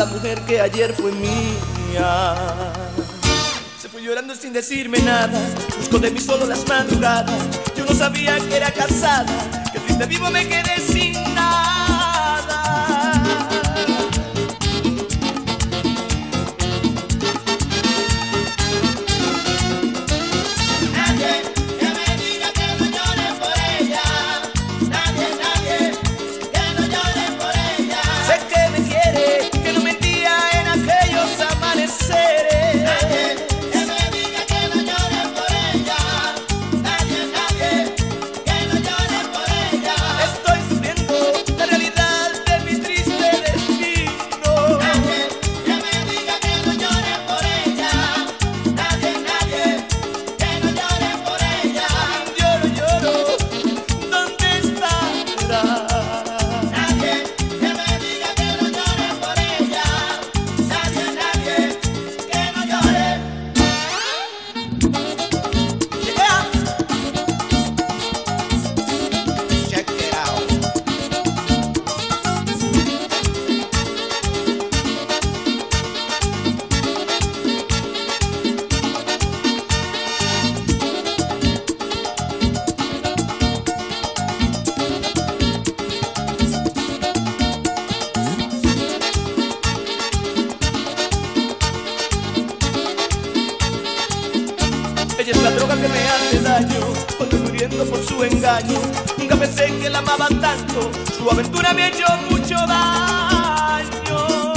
la mujer que ayer fue mía. Se fue llorando sin decirme nada, buscó de mí solo las madrugadas. Yo no sabía que era casada, que triste vivo me quedé sin Ella Cuando muriendo por su engaño. Nunca pensé que la amaba tanto. Su aventura me hecho mucho daño